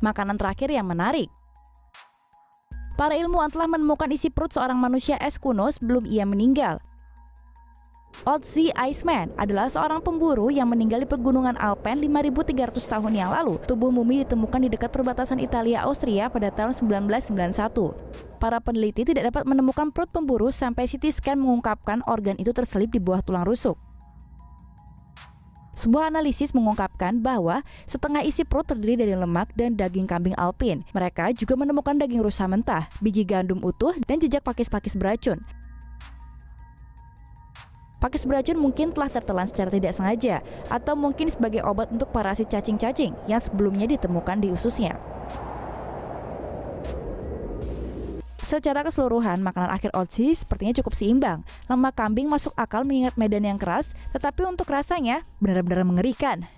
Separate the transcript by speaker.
Speaker 1: Makanan terakhir yang menarik. Para ilmuwan telah menemukan isi perut seorang manusia es kuno sebelum ia meninggal. Sea Iceman adalah seorang pemburu yang meninggal di pegunungan Alpen 5300 tahun yang lalu. Tubuh mumi ditemukan di dekat perbatasan Italia-Austria pada tahun 1991. Para peneliti tidak dapat menemukan perut pemburu sampai CT scan mengungkapkan organ itu terselip di bawah tulang rusuk. Sebuah analisis mengungkapkan bahwa setengah isi perut terdiri dari lemak dan daging kambing alpin. Mereka juga menemukan daging rusa mentah, biji gandum utuh, dan jejak pakis-pakis beracun. Pakis beracun mungkin telah tertelan secara tidak sengaja, atau mungkin sebagai obat untuk parasit cacing-cacing yang sebelumnya ditemukan di ususnya. Secara keseluruhan, makanan akhir Otzi sepertinya cukup seimbang. Lemak kambing masuk akal mengingat medan yang keras, tetapi untuk rasanya benar-benar mengerikan.